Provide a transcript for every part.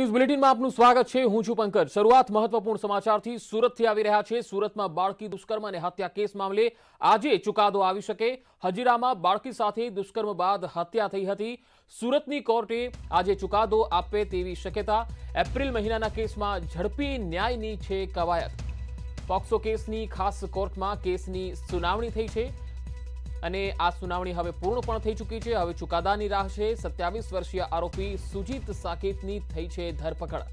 News બુલેટિનમાં આપનું સ્વાગત છે હું છું પંકજ શરૂઆત મહત્વપૂર્ણ સમાચારથી સુરતથી આવી રહ્યા છે સુરતમાં બાળકી દુષ્કર્મ અને હત્યા કેસ મામલે આજે ચુકાદો આવી શકે હજીરામાં બાળકી સાથે દુષ્કર્મ બાદ હત્યા થઈ હતી સુરતની કોર્ટે આજે ચુકાદો આપે તેવી શક્યતા એપ્રિલ મહિનાના કેસમાં ઝડપી ન્યાયની છે કવાયત પોક્સો કેસની ખાસ કોર્ટમાં કેસની સુનાવણી થઈ છે અને આ સુનાવણી હવે પૂર્ણ પણ થઈ ચૂકી છે હવે ચુકાદાની રાહ છે સત્યાવીસ વર્ષીય આરોપી સુજીત સાકેતની થઈ છે ધરપકડ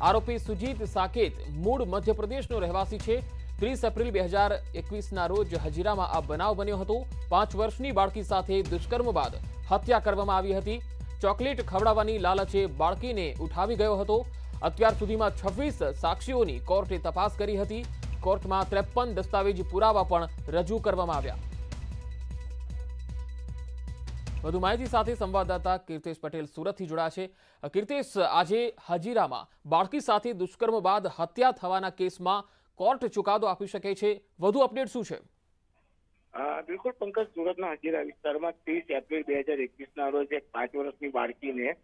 આરોપી સુજીત સાકેત મૂળ મધ્યપ્રદેશનો રહેવાસી છે ત્રીસ એપ્રિલ બે હજાર એકવીસના રોજ હજીરામાં આ બનાવ બન્યો હતો પાંચ વર્ષની બાળકી સાથે દુષ્કર્મ બાદ હત્યા કરવામાં આવી હતી ચોકલેટ ખવડાવવાની લાલચે બાળકીને ઉઠાવી ગયો હતો અત્યાર સુધીમાં છવ્વીસ સાક્ષીઓની કોર્ટે તપાસ કરી હતી કોર્ટમાં ત્રેપન દસ્તાવેજી પુરાવા પણ રજૂ કરવામાં આવ્યા વધુ માહિતી સાથે સંવાદદાતા કીર્તેશ પટેલ સુરતથી જોડાશે. કીર્તેશ, આજે હજીરામાં બાળકી સાથે દુષ્કર્મ બાદ હત્યા થવાના કેસમાં કોર્ટ ચુકાદો આપી શકે છે. વધુ અપડેટ શું છે? બિલકુલ પંકજ, સુરતના હજીરા વિસ્તારમાં ત્રીસ એપ્રિલ બે હજાર એકવીસના રોજ એક પાંચ વર્ષની બાળકીને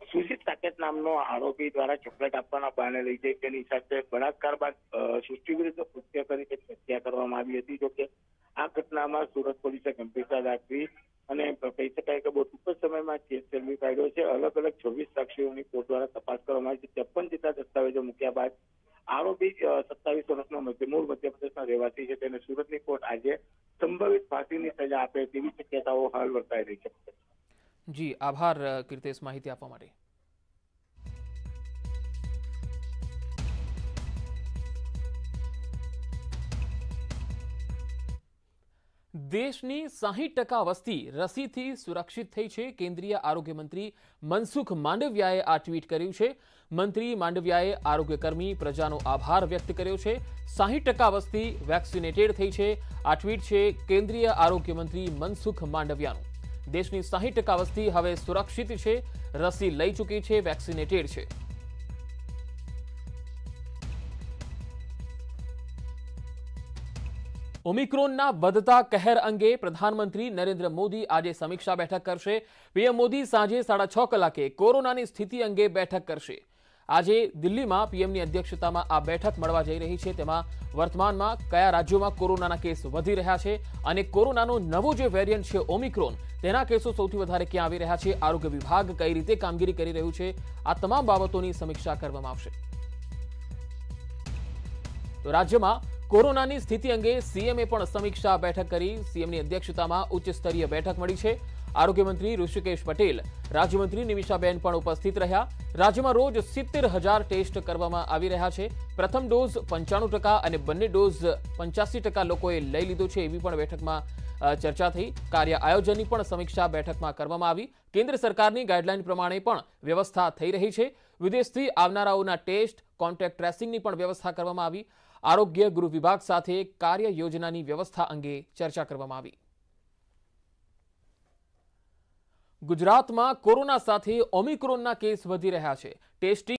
સુશીત સાકેત નામનો આરોપી દ્વારા ચોકલેટ આપવાના બહાને લઈ જઈ તેની સાથે બળાત્કાર બાદ સૃષ્ટિ વિરુદ્ધ કૃત્ય કરી હત્યા કરવામાં આવી હતી. જોકે આ ઘટનામાં સુરત પોલીસે ગંભીરતા દાખવી અને કહી શકાય કે બહુ ટૂંક જ સમયમાં કેસ ચલાવી કાઢ્યો છે. અલગ અલગ છવ્વીસ સાક્ષીઓની કોર્ટ દ્વારા તપાસ કરવામાં આવી છે. ત્રેપન જેટલા દસ્તાવેજો મૂક્યા બાદ આરોપી સત્તાવીસ વર્ષનો મૂળ મધ્યપ્રદેશના રહેવાસી છે. તેને સુરતની કોર્ટ આજે સંભવિત ફાંસીની સજા આપે તેવી શક્યતાઓ હાલ વર્તાઈ રહી છે. જી, આભાર કીર્તેશ માહિતી આપવા માટે. દેશની સાહીઠ ટકા વસ્તી રસીથી સુરક્ષિત થઈ છે કેન્દ્રીય આરોગ્ય મંત્રી મનસુખ માંડવિયાએ આ ટ્વીટ કર્યું છે મંત્રી માંડવિયાએ આરોગ્યકર્મી પ્રજાનો આભાર વ્યક્ત કર્યો છે સાહીઠ ટકા વસ્તી વેક્સિનેટેડ થઈ છે આ ટ્વીટ છે કેન્દ્રીય આરોગ્ય મંત્રી મનસુખ માંડવિયાનું દેશની સાહીઠ ટકા વસ્તી હવે સુરક્ષિત છે રસી લઈ ચૂકી છે વેક્સિનેટેડ છે ઓમિક્રોનના વધતા કહેર અંગે પ્રધાનમંત્રી નરેન્દ્ર મોદી આજે સમીક્ષા બેઠક કરશે પીએમ મોદી સાંજે સાડા છ કલાકે કોરોનાની સ્થિતિ અંગે બેઠક કરશે આજે દિલ્હીમાં પીએમની અધ્યક્ષતામાં આ બેઠક મળવા જઈ રહી છે તેમાં વર્તમાનમાં કયા રાજ્યોમાં કોરોનાના કેસ વધી રહ્યા છે અને કોરોનાનો નવો જે વેરિયન્ટ છે ઓમિક્રોન તેના કેસો સૌથી વધારે ક્યાં આવી રહ્યા છે આરોગ્ય વિભાગ કઈ રીતે કામગીરી કરી રહ્યું છે આ તમામ બાબતોની સમીક્ષા કરવામાં આવશે તો રાજ્યમાં કોરોનાની સ્થિતિ અંગે સીએમએ પણ સમીક્ષા બેઠક કરી સીએમની અધ્યક્ષતામાં ઉચ્ચ સ્તરીય બેઠક મળી છે આરોગ્ય મંત્રી ઋષિકેશ પટેલ રાજ્યમંત્રી નિમિષાબેન પણ ઉપસ્થિત રહ્યા રાજ્યમાં રોજ સિત્તેર હજાર ટેસ્ટ કરવામાં આવી રહ્યા છે પ્રથમ ડોઝ પંચાણું ટકા અને બંને ડોઝ પંચ્યાસી ટકા લોકોએ લઈ લીધો છે એવી પણ બેઠકમાં અ, ચર્ચા થઈ કાર્ય આયોજનની પણ સમીક્ષા બેઠકમાં કરવામાં આવી કેન્દ્ર સરકારની ગાઈડલાઈન પ્રમાણે પણ વ્યવસ્થા થઈ રહી છે વિદેશથી આવનારાઓના ટેસ્ટ કોન્ટેક્ટ ટ્રેસિંગની પણ વ્યવસ્થા કરવામાં આવી આરોગ્ય ગૃહ વિભાગ સાથે કાર્ય યોજનાની વ્યવસ્થા અંગે ચર્ચા કરવામાં આવી ગુજરાતમાં કોરોના સાથે ઓમિક્રોનના કેસ વધી રહ્યા છે ટેસ્ટિંગ